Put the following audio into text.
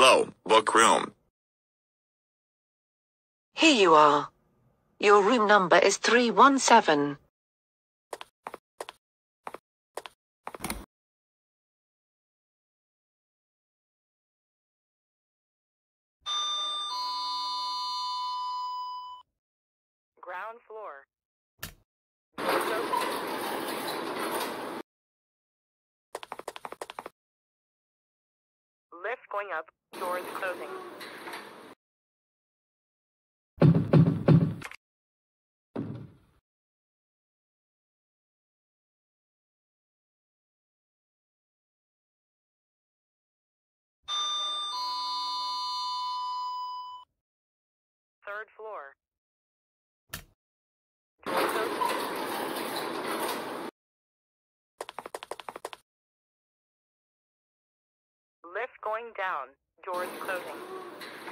Hello, book room. Here you are. Your room number is 317. Ground floor. Lift going up, doors closing. Third floor. Lift going down, doors closing.